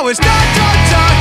now it's not done, done